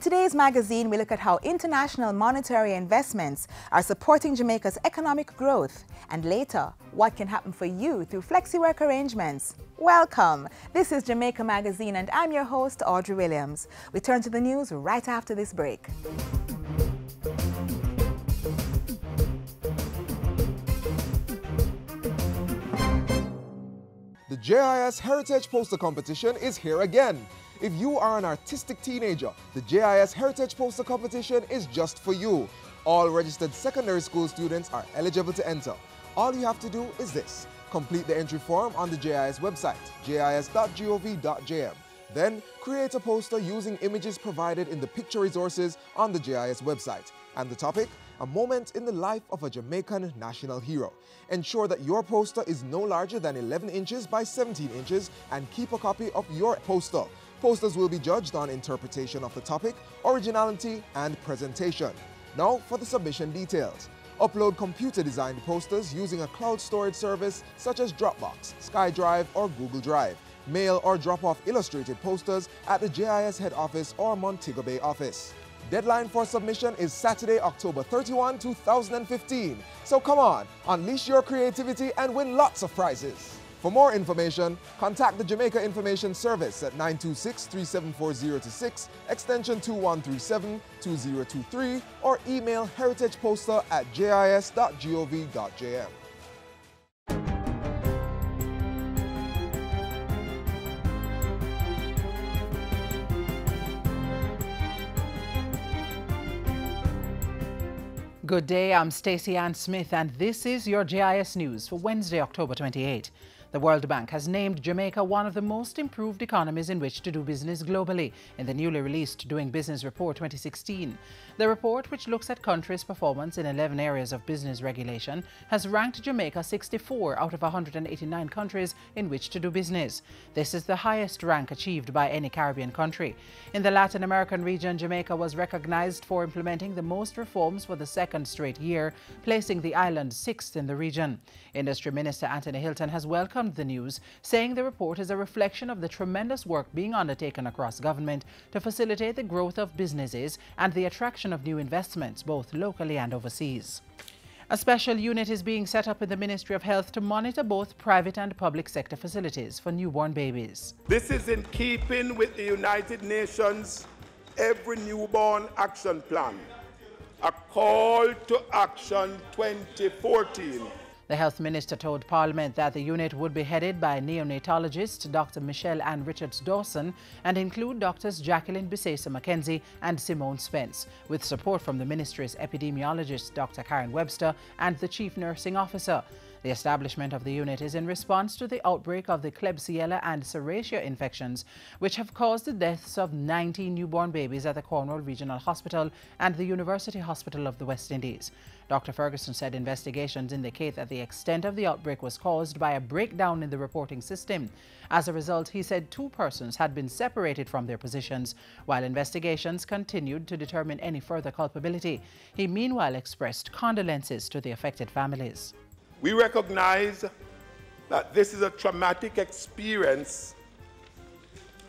In today's magazine, we look at how international monetary investments are supporting Jamaica's economic growth. And later, what can happen for you through flexi-work arrangements. Welcome. This is Jamaica Magazine, and I'm your host, Audrey Williams. We turn to the news right after this break. The JIS Heritage Poster Competition is here again. If you are an artistic teenager, the JIS Heritage Poster Competition is just for you. All registered secondary school students are eligible to enter. All you have to do is this. Complete the entry form on the JIS website, jis.gov.jm. Then create a poster using images provided in the picture resources on the JIS website. And the topic? A moment in the life of a Jamaican national hero. Ensure that your poster is no larger than 11 inches by 17 inches and keep a copy of your poster. Posters will be judged on interpretation of the topic, originality, and presentation. Now for the submission details. Upload computer-designed posters using a cloud storage service such as Dropbox, SkyDrive, or Google Drive. Mail or drop off illustrated posters at the JIS head office or Montego Bay office. Deadline for submission is Saturday, October 31, 2015. So come on, unleash your creativity and win lots of prizes. For more information, contact the Jamaica Information Service at 926-374-026, extension 2137, 2023, or email heritageposter at jis.gov.jm. Good day, I'm Stacey Ann Smith and this is your JIS News for Wednesday, October 28. The World Bank has named Jamaica one of the most improved economies in which to do business globally in the newly released Doing Business Report 2016. The report, which looks at countries' performance in 11 areas of business regulation, has ranked Jamaica 64 out of 189 countries in which to do business. This is the highest rank achieved by any Caribbean country. In the Latin American region, Jamaica was recognized for implementing the most reforms for the second straight year, placing the island sixth in the region. Industry Minister Anthony Hylton has welcomed the news, saying the report is a reflection of the tremendous work being undertaken across government to facilitate the growth of businesses and the attraction of new investments, both locally and overseas. A special unit is being set up in the Ministry of Health to monitor both private and public sector facilities for newborn babies. This is in keeping with the United Nations Every Newborn Action Plan, a call to action 2014 the health minister told Parliament that the unit would be headed by neonatologist Dr. Michelle Ann Richards Dawson and include doctors Jacqueline Bisasor McKenzie and Simone Spence, with support from the ministry's epidemiologist Dr. Karen Webster and the chief nursing officer. The establishment of the unit is in response to the outbreak of the Klebsiella and Serratia infections, which have caused the deaths of 19 newborn babies at the Cornwall Regional Hospital and the University Hospital of the West Indies. Dr. Ferguson said investigations indicate that the extent of the outbreak was caused by a breakdown in the reporting system. As a result, he said two persons had been separated from their positions, while investigations continued to determine any further culpability. He meanwhile expressed condolences to the affected families. We recognize that this is a traumatic experience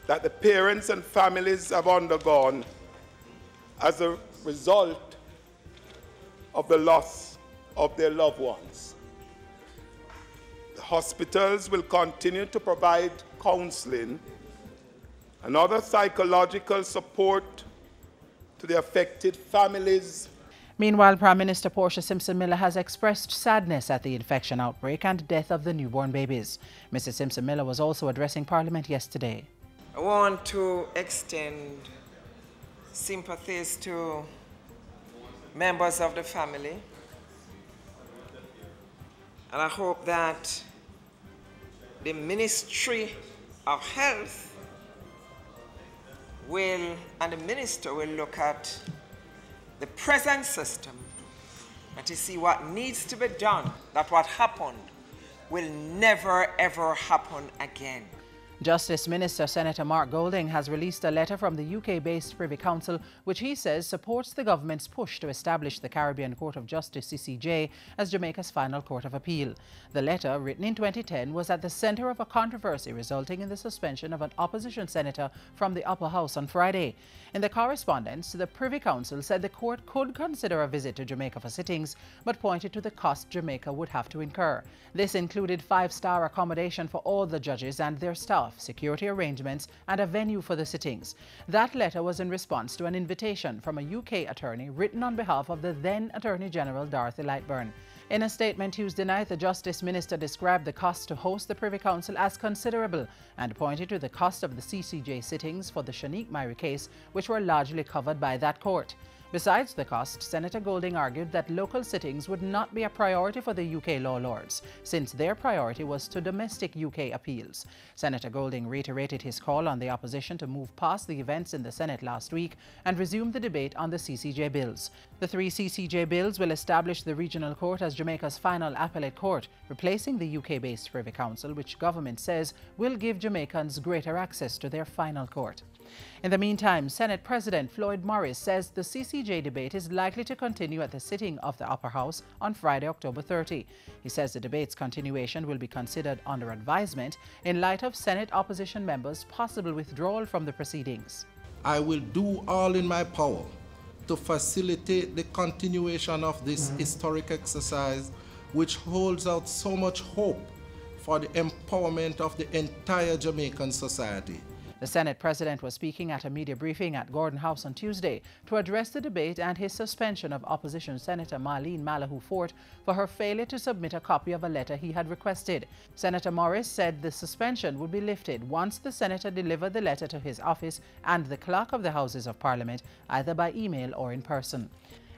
that the parents and families have undergone as a result of the loss of their loved ones. The hospitals will continue to provide counseling and other psychological support to the affected families. Meanwhile, Prime Minister Portia Simpson Miller has expressed sadness at the infection outbreak and death of the newborn babies. Mrs. Simpson Miller was also addressing Parliament yesterday. I want to extend sympathies to members of the family. And I hope that the Ministry of Health will, and the minister will look at the present system and to see what needs to be done, that what happened will never ever happen again. Justice Minister Senator Mark Golding has released a letter from the UK-based Privy Council which he says supports the government's push to establish the Caribbean Court of Justice CCJ as Jamaica's final court of appeal. The letter, written in 2010, was at the centre of a controversy resulting in the suspension of an opposition senator from the upper house on Friday. In the correspondence, the Privy Council said the court could consider a visit to Jamaica for sittings, but pointed to the cost Jamaica would have to incur. This included five-star accommodation for all the judges and their staff security arrangements, and a venue for the sittings. That letter was in response to an invitation from a UK attorney written on behalf of the then Attorney General Dorothy Lightbourne. In a statement Tuesday night, the Justice Minister described the cost to host the Privy Council as considerable and pointed to the cost of the CCJ sittings for the Shanique Myrie case, which were largely covered by that court. Besides the cost, Senator Golding argued that local sittings would not be a priority for the UK law lords, since their priority was to domestic UK appeals. Senator Golding reiterated his call on the opposition to move past the events in the Senate last week and resume the debate on the CCJ bills. The three CCJ bills will establish the regional court as Jamaica's final appellate court, replacing the UK-based Privy Council, which government says will give Jamaicans greater access to their final court. In the meantime, Senate President Floyd Morris says the CCJ debate is likely to continue at the sitting of the Upper House on Friday, October 30. He says the debate's continuation will be considered under advisement in light of Senate opposition members' possible withdrawal from the proceedings. I will do all in my power to facilitate the continuation of this mm -hmm. historic exercise, which holds out so much hope for the empowerment of the entire Jamaican society. The Senate President was speaking at a media briefing at Gordon House on Tuesday to address the debate and his suspension of opposition Senator Marlene Malahoo Forte for her failure to submit a copy of a letter he had requested. Senator Morris said the suspension would be lifted once the senator delivered the letter to his office and the clerk of the Houses of Parliament, either by email or in person.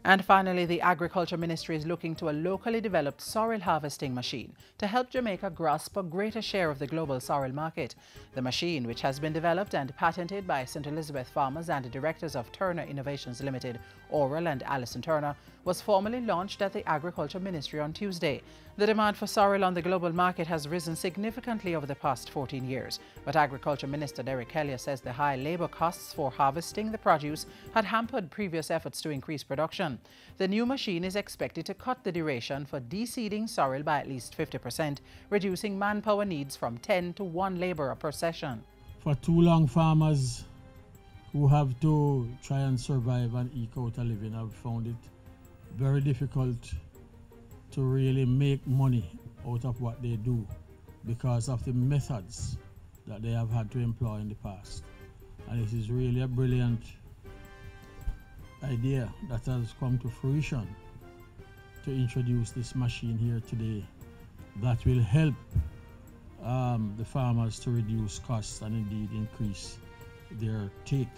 And finally, the Agriculture Ministry is looking to a locally developed sorrel harvesting machine to help Jamaica grasp a greater share of the global sorrel market. The machine, which has been developed and patented by St. Elizabeth Farmers and directors of Turner Innovations Limited, Oral and Alison Turner, was formally launched at the Agriculture Ministry on Tuesday. The demand for sorrel on the global market has risen significantly over the past 14 years, but Agriculture Minister Derrick Kellier says the high labour costs for harvesting the produce had hampered previous efforts to increase production. The new machine is expected to cut the duration for deseeding sorrel by at least 50%, reducing manpower needs from 10 to 1 labourer per session. For too long, farmers who have to try and survive and eke out a living have found it very difficult to really make money out of what they do because of the methods that they have had to employ in the past. And it is really a brilliant idea that has come to fruition to introduce this machine here today that will help um, the farmers to reduce costs and indeed increase their take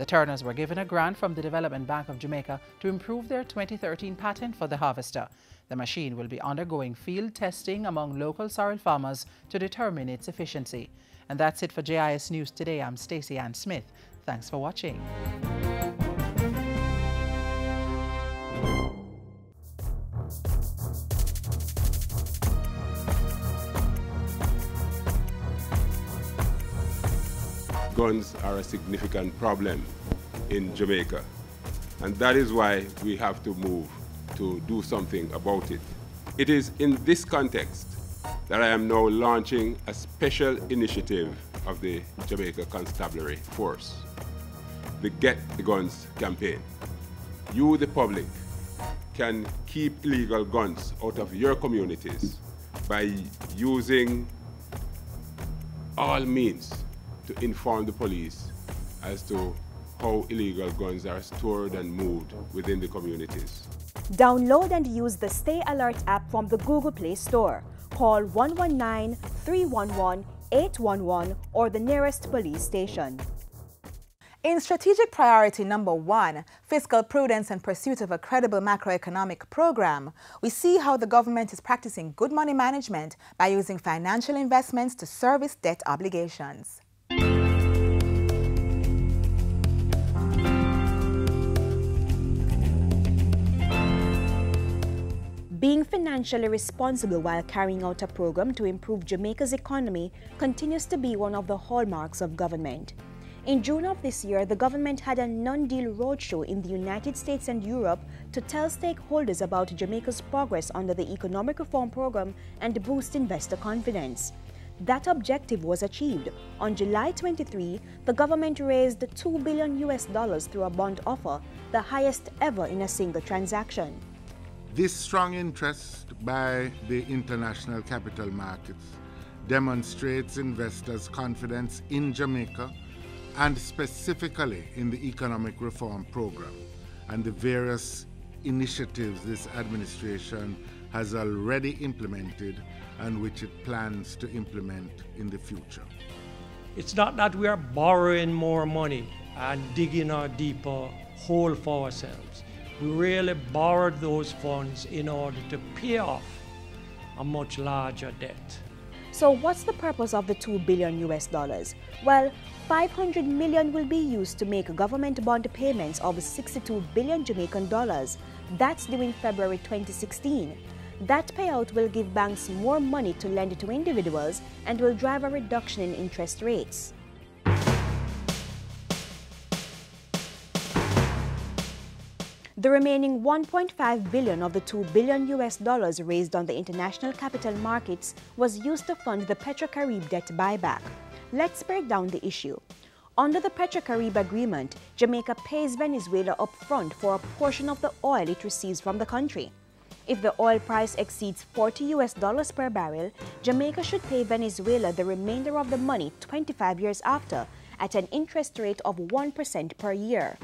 the Turners were given a grant from the Development Bank of Jamaica to improve their 2013 patent for the harvester. The machine will be undergoing field testing among local sorrel farmers to determine its efficiency. And that's it for JIS News today. I'm Stacey Ann Smith. Thanks for watching. Guns are a significant problem in Jamaica. And that is why we have to move to do something about it. It is in this context that I am now launching a special initiative of the Jamaica Constabulary Force, the Get the Guns campaign. You, the public, can keep illegal guns out of your communities by using all means to inform the police as to how illegal guns are stored and moved within the communities. Download and use the Stay Alert app from the Google Play Store. Call 119-311-811 or the nearest police station. In strategic priority number one, fiscal prudence and pursuit of a credible macroeconomic program, we see how the government is practicing good money management by using financial investments to service debt obligations. Being financially responsible while carrying out a program to improve Jamaica's economy continues to be one of the hallmarks of government. In June of this year, the government had a non-deal roadshow in the United States and Europe to tell stakeholders about Jamaica's progress under the economic reform program and boost investor confidence. That objective was achieved. On July 23, the government raised 2 billion US dollars through a bond offer, the highest ever in a single transaction. This strong interest by the international capital markets demonstrates investors' confidence in Jamaica and specifically in the economic reform program and the various initiatives this administration has already implemented and which it plans to implement in the future. It's not that we are borrowing more money and digging a deeper hole for ourselves. We really borrowed those funds in order to pay off a much larger debt. So what's the purpose of the 2 billion US dollars? Well, 500 million will be used to make government bond payments of 62 billion Jamaican dollars. That's due in February 2016. That payout will give banks more money to lend to individuals and will drive a reduction in interest rates. The remaining 1.5 billion of the 2 billion US dollars raised on the international capital markets was used to fund the Petrocaribe debt buyback. Let's break down the issue. Under the Petrocaribe agreement, Jamaica pays Venezuela upfront for a portion of the oil it receives from the country. If the oil price exceeds 40 US dollars per barrel, Jamaica should pay Venezuela the remainder of the money 25 years after at an interest rate of 1% per year.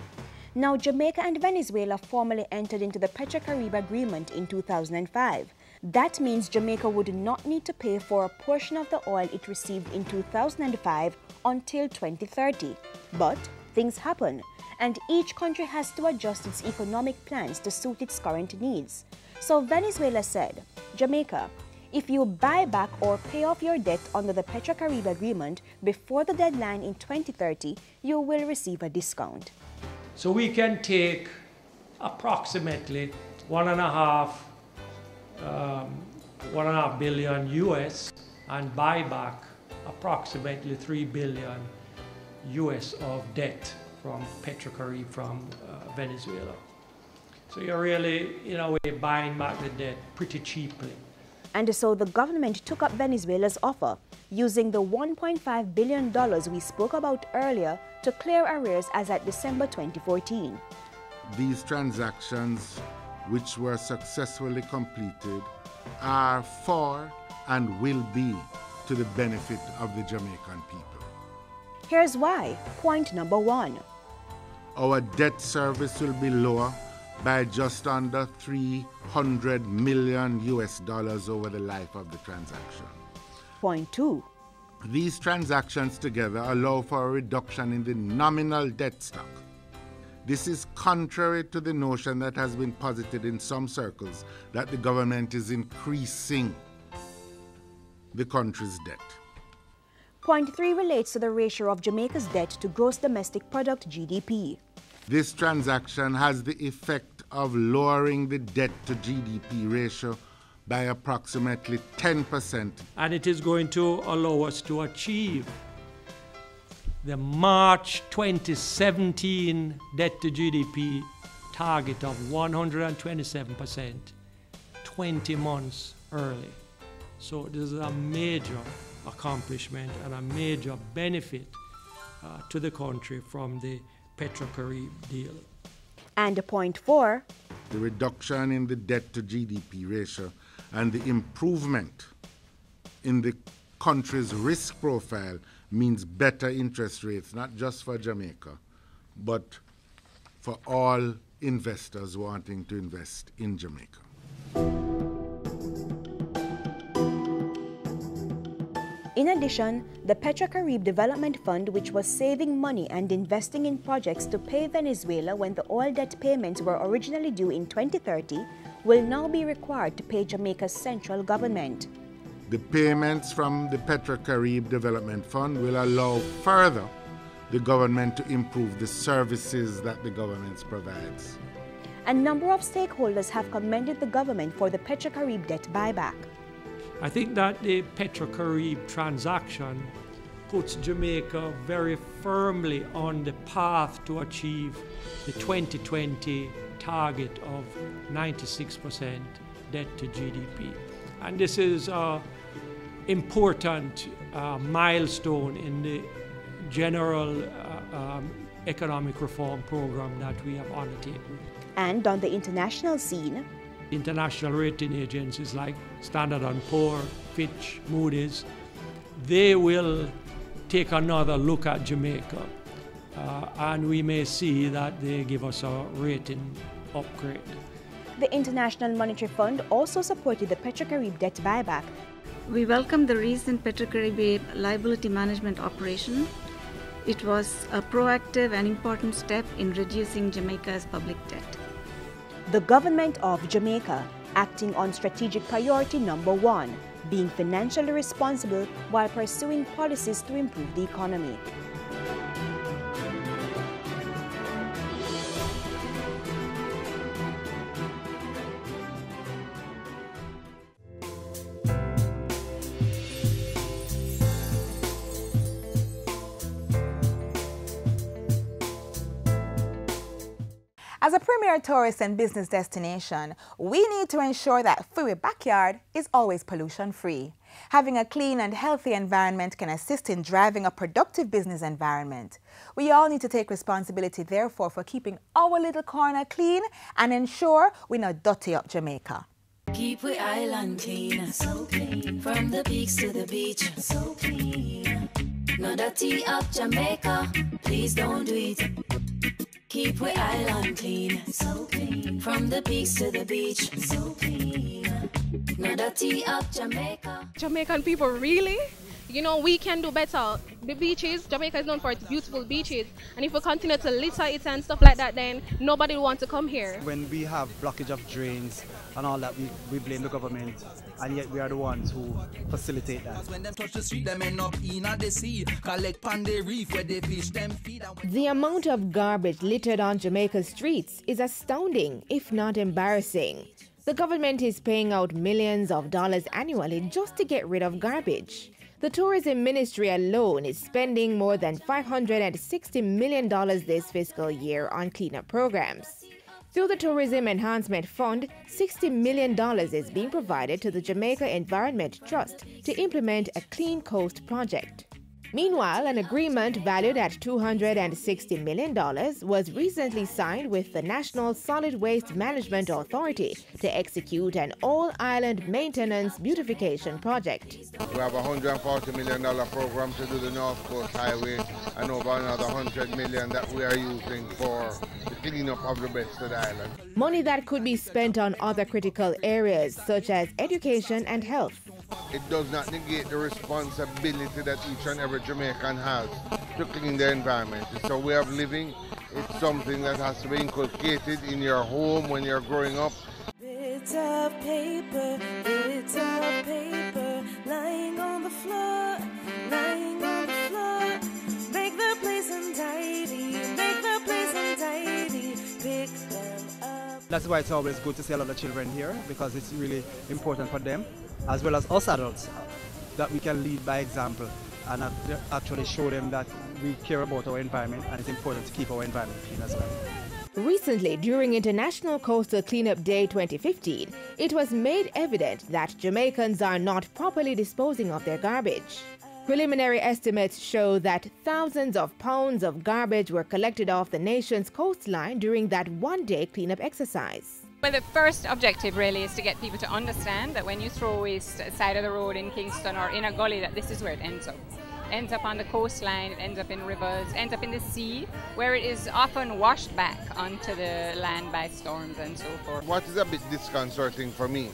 Now, Jamaica and Venezuela formally entered into the Petrocaribe agreement in 2005. That means Jamaica would not need to pay for a portion of the oil it received in 2005 until 2030. But things happen, and each country has to adjust its economic plans to suit its current needs. So Venezuela said, Jamaica, if you buy back or pay off your debt under the Petrocaribe agreement before the deadline in 2030, you will receive a discount. So we can take approximately one and a half um, one and a half billion US and buy back approximately three billion US of debt from Petrocaribe from uh, Venezuela. So you're really, in a way, buying back the debt pretty cheaply. And so the government took up Venezuela's offer, using the $1.5 billion we spoke about earlier to clear arrears as at December 2014. These transactions which were successfully completed are for and will be to the benefit of the Jamaican people. Here's why. Point number one. Our debt service will be lower by just under 300 million US dollars over the life of the transaction. Point two. These transactions together allow for a reduction in the nominal debt stock this is contrary to the notion that has been posited in some circles that the government is increasing the country's debt. Point three relates to the ratio of Jamaica's debt to gross domestic product GDP. This transaction has the effect of lowering the debt to GDP ratio by approximately 10%. And it is going to allow us to achieve the March 2017 debt to GDP target of 127%, 20 months early. So this is a major accomplishment and a major benefit uh, to the country from the Petrocaribe deal. And point four. The reduction in the debt to GDP ratio and the improvement in the country's risk profile means better interest rates, not just for Jamaica, but for all investors wanting to invest in Jamaica. In addition, the Petrocaribe Development Fund, which was saving money and investing in projects to pay Venezuela when the oil debt payments were originally due in 2030, will now be required to pay Jamaica's central government. The payments from the Petrocaribe Development Fund will allow further the government to improve the services that the government provides. A number of stakeholders have commended the government for the Petrocarib debt buyback. I think that the Petrocarib transaction puts Jamaica very firmly on the path to achieve the 2020 target of 96% debt to GDP. And this is an important uh, milestone in the general uh, um, economic reform program that we have undertaken. And on the international scene, international rating agencies like Standard & Poor, Fitch, Moody's, they will take another look at Jamaica uh, and we may see that they give us a rating upgrade. The International Monetary Fund also supported the Petrocarib debt buyback. We welcome the recent Petrocarib liability management operation. It was a proactive and important step in reducing Jamaica's public debt. The government of Jamaica acting on strategic priority number one, being financially responsible while pursuing policies to improve the economy. Premier tourist and business destination, we need to ensure that Fui Backyard is always pollution-free. Having a clean and healthy environment can assist in driving a productive business environment. We all need to take responsibility, therefore, for keeping our little corner clean and ensure we not dirty up Jamaica. Keep we island clean, so clean. From the peaks to the beach, so clean. No dirty up Jamaica, please don't do it. Keep we island clean, so clean. From the peaks to the beach, so clean. No dirty up Jamaica. Jamaican people, really? You know, we can do better. The beaches, Jamaica is known for its beautiful beaches. And if we continue to litter it and stuff like that, then nobody will want to come here. When we have blockage of drains and all that, we, we blame the government. And yet we are the ones who facilitate that. When them touch the street, them end up in the sea. Collect the reef where they fish them feed. The amount of garbage littered on Jamaica's streets is astounding, if not embarrassing. The government is paying out millions of dollars annually just to get rid of garbage. The tourism ministry alone is spending more than $560 million this fiscal year on cleanup programs. Through the Tourism Enhancement Fund, $60 million is being provided to the Jamaica Environment Trust to implement a Clean Coast project. Meanwhile, an agreement valued at $260 million was recently signed with the National Solid Waste Management Authority to execute an all-island maintenance beautification project. We have a $140 million program to do the North Coast Highway and over another 100 million that we are using for the cleanup of the the island. Money that could be spent on other critical areas such as education and health. It does not negate the responsibility that each and every Jamaican has to clean their environment. It's a way of living. It's something that has to be inculcated in your home when you're growing up. Bits of paper, bits of paper, lying on the floor, lying That's why it's always good to see a lot of children here because it's really important for them as well as us adults that we can lead by example and actually show them that we care about our environment and it's important to keep our environment clean as well. Recently, during International Coastal Cleanup Day 2015, it was made evident that Jamaicans are not properly disposing of their garbage. Preliminary estimates show that thousands of pounds of garbage were collected off the nation's coastline during that one day cleanup exercise. Well, the first objective really is to get people to understand that when you throw waste side of the road in Kingston or in a gully, that this is where it ends up. It ends up on the coastline, it ends up in rivers, ends up in the sea, where it is often washed back onto the land by storms and so forth. What is a bit disconcerting for me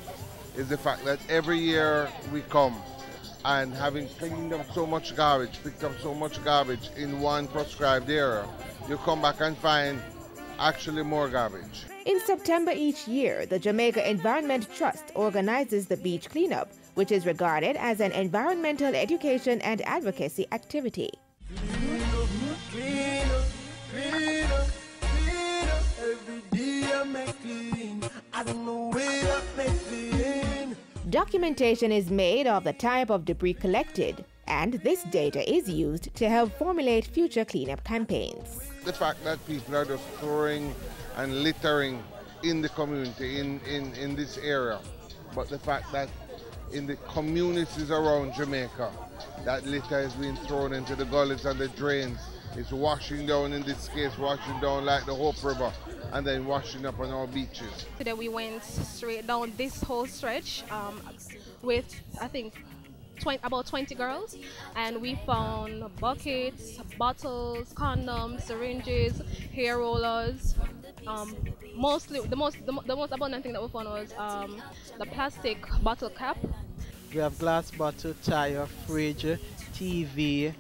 is the fact that every year we come and having cleaned up so much garbage, picked up so much garbage in one prescribed area, you come back and find actually more garbage. In September each year, the Jamaica Environment Trust organizes the beach cleanup, which is regarded as an environmental education and advocacy activity. Clean up, clean up, clean up, Documentation is made of the type of debris collected, and this data is used to help formulate future cleanup campaigns. The fact that people are just throwing and littering in the community, in, in, in this area, but the fact that in the communities around Jamaica, that litter is being thrown into the gullies and the drains. It's washing down, in this case, washing down like the Hope River and then washing up on our beaches. Today we went straight down this whole stretch um, with, I think, 20, about 20 girls and we found buckets, bottles, condoms, syringes, hair rollers. Um, mostly, the most, the, the, most abundant thing that we found was um, the plastic bottle cap. We have glass bottle, tire, fridge, TV,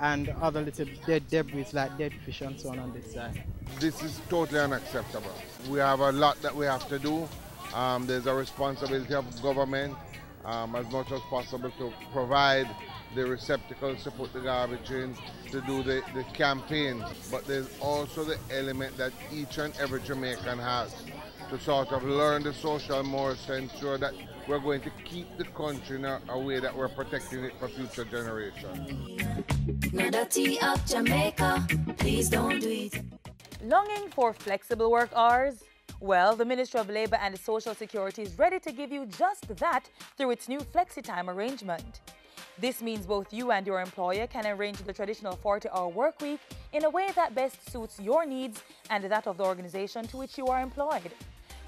and other little dead debris like dead fish and so on on this side. This is totally unacceptable. We have a lot that we have to do. Um, there's a responsibility of government um, as much as possible to provide the receptacles to put the garbage in, to do the, the campaigns. But there's also the element that each and every Jamaican has to sort of learn the social mores to ensure that we're going to keep the country in a, a way that we're protecting it for future generations. up Jamaica, please don't do it. Longing for flexible work hours? Well, the Ministry of Labour and Social Security is ready to give you just that through its new flexi-time arrangement. This means both you and your employer can arrange the traditional 40-hour work week in a way that best suits your needs and that of the organization to which you are employed.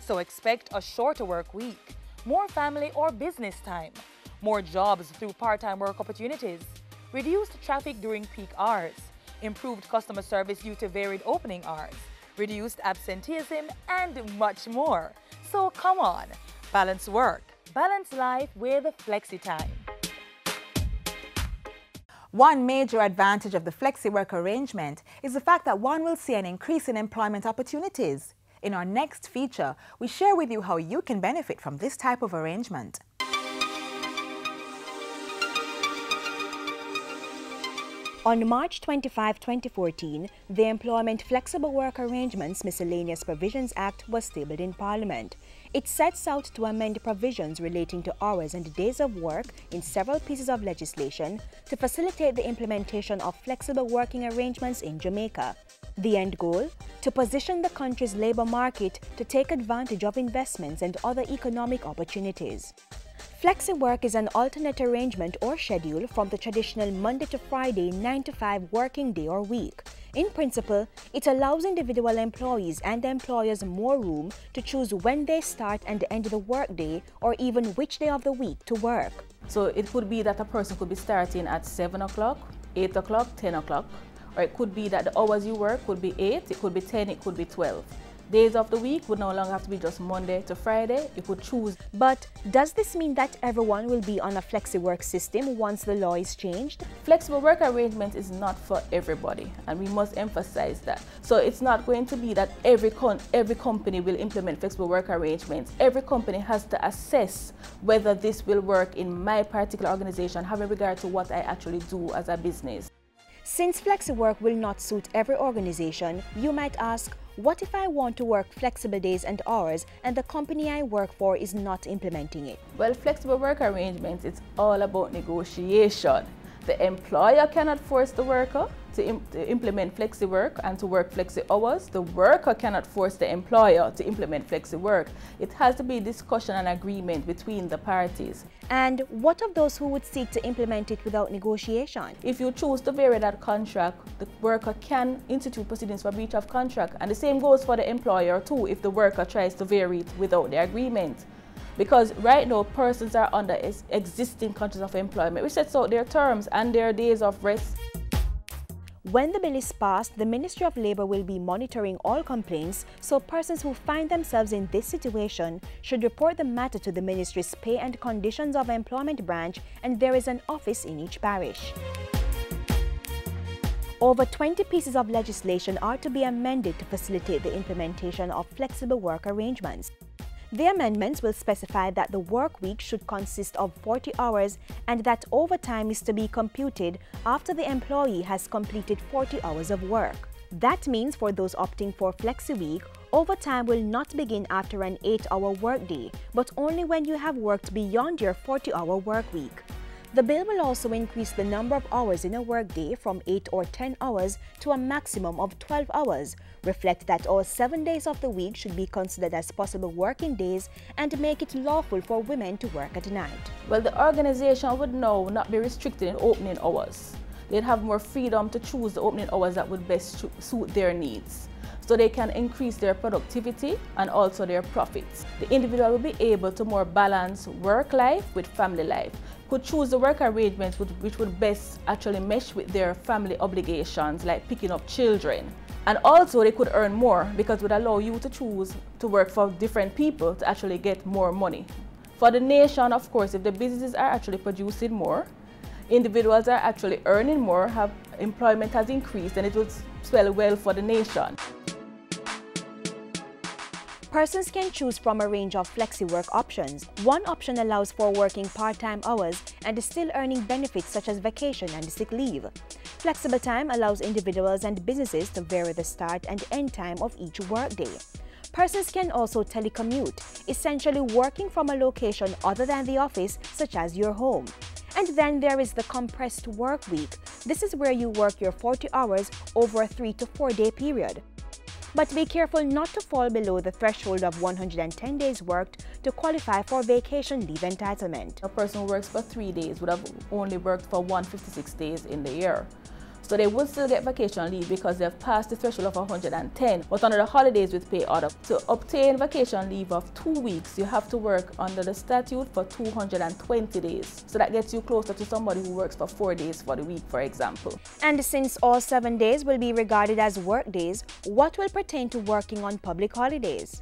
So expect a shorter work week, more family or business time, more jobs through part-time work opportunities, reduced traffic during peak hours, improved customer service due to varied opening hours, reduced absenteeism, and much more. So come on, balance work, balance life with FlexiTime. One major advantage of the flexi-work arrangement is the fact that one will see an increase in employment opportunities. In our next feature, we share with you how you can benefit from this type of arrangement. On March 25, 2014, the Employment Flexible Work Arrangements Miscellaneous Provisions Act was tabled in Parliament. It sets out to amend provisions relating to hours and days of work in several pieces of legislation to facilitate the implementation of flexible working arrangements in Jamaica. The end goal? To position the country's labor market to take advantage of investments and other economic opportunities. Flexi work is an alternate arrangement or schedule from the traditional Monday to Friday 9 to 5 working day or week. In principle, it allows individual employees and employers more room to choose when they start and end the workday or even which day of the week to work. So it could be that a person could be starting at 7 o'clock, 8 o'clock, 10 o'clock, or it could be that the hours you work could be 8, it could be 10, it could be 12. Days of the week would no longer have to be just Monday to Friday. You could choose. But does this mean that everyone will be on a flexi work system once the law is changed? Flexible work arrangement is not for everybody, and we must emphasize that. So it's not going to be that every every company will implement flexible work arrangements. Every company has to assess whether this will work in my particular organization, having regard to what I actually do as a business. Since flexi work will not suit every organization, you might ask, what if I want to work flexible days and hours and the company I work for is not implementing it? Well, flexible work arrangements, it's all about negotiation. The employer cannot force the worker to, Im to, implement flexi work and to work flexi hours. The worker cannot force the employer to implement flexi work. It has to be discussion and agreement between the parties. And what of those who would seek to implement it without negotiation? If you choose to vary that contract, the worker can institute proceedings for breach of contract. And the same goes for the employer too if the worker tries to vary it without the agreement. Because right now, persons are under existing contracts of employment, which sets out their terms and their days of rest. When the bill is passed, the Ministry of Labour will be monitoring all complaints, so persons who find themselves in this situation should report the matter to the Ministry's Pay and Conditions of Employment branch and there is an office in each parish. Over 20 pieces of legislation are to be amended to facilitate the implementation of flexible work arrangements. The amendments will specify that the work week should consist of 40 hours and that overtime is to be computed after the employee has completed 40 hours of work. That means for those opting for Flexi Week, overtime will not begin after an 8-hour workday, but only when you have worked beyond your 40-hour work week. The bill will also increase the number of hours in a workday from 8 or 10 hours to a maximum of 12 hours, reflect that all 7 days of the week should be considered as possible working days and make it lawful for women to work at night. Well, the organization would now not be restricted in opening hours. They'd have more freedom to choose the opening hours that would best suit their needs so they can increase their productivity and also their profits. The individual will be able to more balance work life with family life could choose the work arrangements which would best actually mesh with their family obligations like picking up children. And also they could earn more because it would allow you to choose to work for different people to actually get more money. For the nation, of course, if the businesses are actually producing more, individuals are actually earning more, have employment has increased, and it would swell well for the nation. Persons can choose from a range of flexi-work options. One option allows for working part-time hours and still earning benefits such as vacation and sick leave. Flexible time allows individuals and businesses to vary the start and end time of each workday. Persons can also telecommute, essentially working from a location other than the office, such as your home. And then there is the compressed work week. This is where you work your 40 hours over a 3 to 4 day period. But be careful not to fall below the threshold of 110 days worked to qualify for vacation leave entitlement. A person who works for three days would have only worked for 156 days in the year. So they would still get vacation leave because they've passed the threshold of 110. But under the holidays with pay order, to obtain vacation leave of two weeks, you have to work under the statute for 220 days. So that gets you closer to somebody who works for four days for the week, for example. And since all seven days will be regarded as work days, what will pertain to working on public holidays?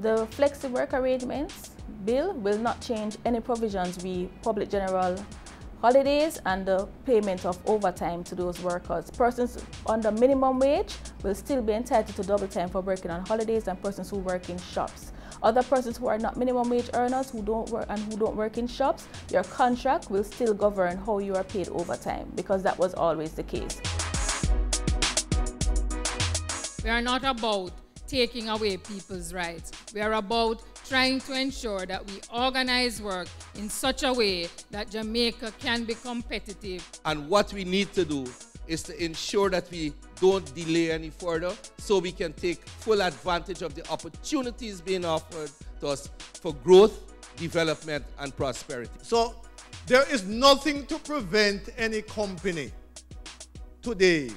The flexi work arrangements bill will not change any provisions we public general holidays and the payment of overtime to those workers. Persons under minimum wage will still be entitled to double time for working on holidays and persons who work in shops. Other persons who are not minimum wage earners who don't work and who don't work in shops, your contract will still govern how you are paid overtime because that was always the case. We are not about taking away people's rights. We are about trying to ensure that we organize work in such a way that Jamaica can be competitive. And what we need to do is to ensure that we don't delay any further so we can take full advantage of the opportunities being offered to us for growth, development, and prosperity. So there is nothing to prevent any company today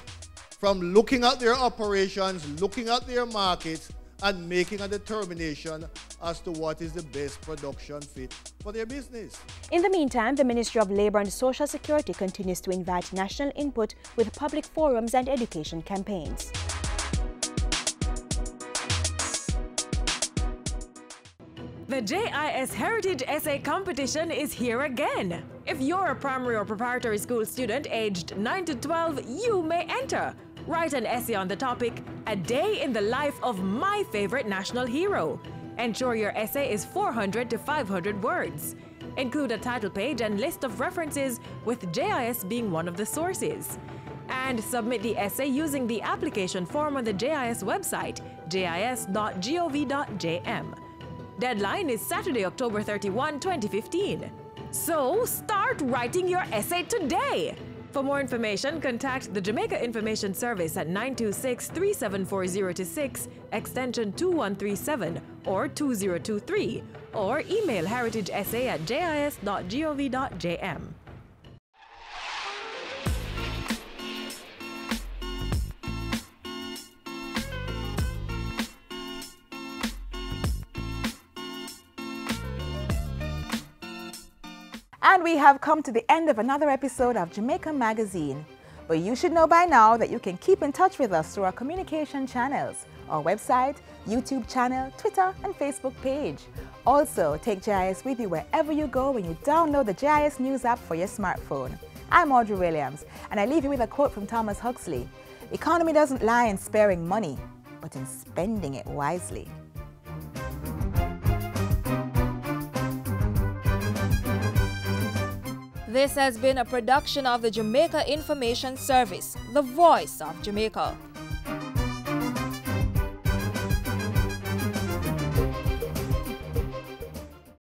from looking at their operations, looking at their markets, and making a determination as to what is the best production fit for their business. In the meantime, the Ministry of Labour and Social Security continues to invite national input with public forums and education campaigns. The JIS Heritage Essay Competition is here again. If you're a primary or preparatory school student aged 9 to 12, you may enter. Write an essay on the topic, A Day in the Life of My Favorite National Hero. Ensure your essay is 400 to 500 words. Include a title page and list of references, with JIS being one of the sources. And submit the essay using the application form on the JIS website, jis.gov.jm. Deadline is Saturday, October 31, 2015. So start writing your essay today! For more information, contact the Jamaica Information Service at 926-374-026, extension 2137 or 2023, or email heritageessay at jis.gov.jm. And we have come to the end of another episode of Jamaica Magazine. But you should know by now that you can keep in touch with us through our communication channels, our website, YouTube channel, Twitter, and Facebook page. Also, take JIS with you wherever you go when you download the JIS News app for your smartphone. I'm Audrey Williams, and I leave you with a quote from Thomas Huxley. Economy doesn't lie in sparing money, but in spending it wisely. This has been a production of the Jamaica Information Service, the voice of Jamaica.